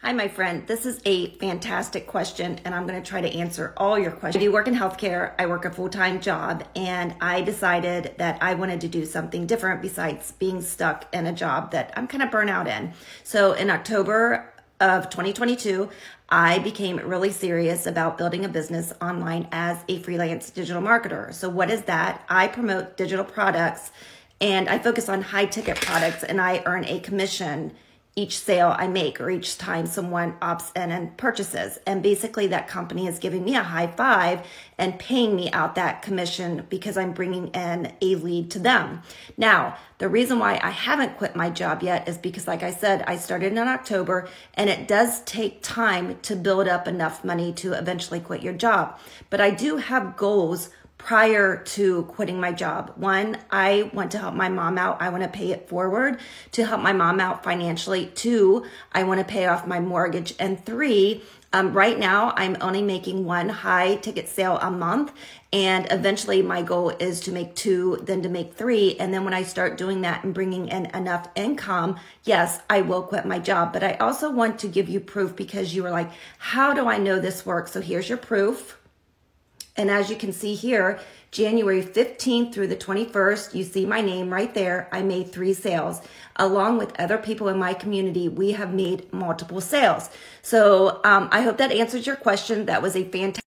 Hi, my friend. This is a fantastic question, and I'm going to try to answer all your questions. Do work in healthcare. I work a full time job, and I decided that I wanted to do something different besides being stuck in a job that I'm kind of burnt out in. So, in October of 2022, I became really serious about building a business online as a freelance digital marketer. So, what is that? I promote digital products and I focus on high ticket products, and I earn a commission each sale I make or each time someone opts in and purchases. And basically, that company is giving me a high five and paying me out that commission because I'm bringing in a lead to them. Now, the reason why I haven't quit my job yet is because, like I said, I started in October and it does take time to build up enough money to eventually quit your job. But I do have goals prior to quitting my job. One, I want to help my mom out. I want to pay it forward to help my mom out financially. Two, I want to pay off my mortgage. And three, um, right now, I'm only making one high ticket sale a month. And eventually, my goal is to make two, then to make three. And then when I start doing that and bringing in enough income, yes, I will quit my job. But I also want to give you proof because you were like, how do I know this works? So here's your proof. And as you can see here, January 15th through the 21st, you see my name right there. I made three sales. Along with other people in my community, we have made multiple sales. So um, I hope that answers your question. That was a fantastic